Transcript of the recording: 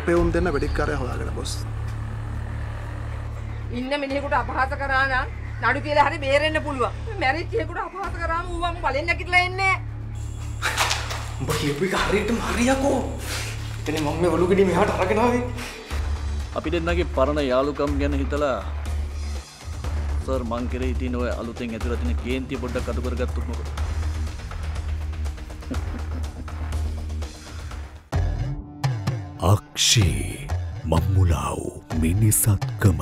අපේ උන් දෙන්න වෙඩික්කාරය හොයාගෙන බොස් ඉන්න මිනිහෙකුට අපහාස කරා නම් නඩු කියලා හරි බේරෙන්න පුළුවන්. මැරිච්ච එකෙකුට අපහාස කරාම ඌවම බලෙන් නැගිටලා එන්නේ. උඹ කියපු එක හරියටම හරියකෝ. එතන මම මේ ඔලුගෙඩි මෙහාට අරගෙන ආවේ. අපි දෙන්නගේ පරණ යාළුකම් ගැන හිතලා සර් මං කෙරේ ඉතින් ඔය අලුතෙන් ඇතුළත් තියෙන කේන්තිය පොඩ්ඩක් අඩු කරගත්තොත් මොකද? අක්ෂේ මම්මුලාව් මිනිසත්කම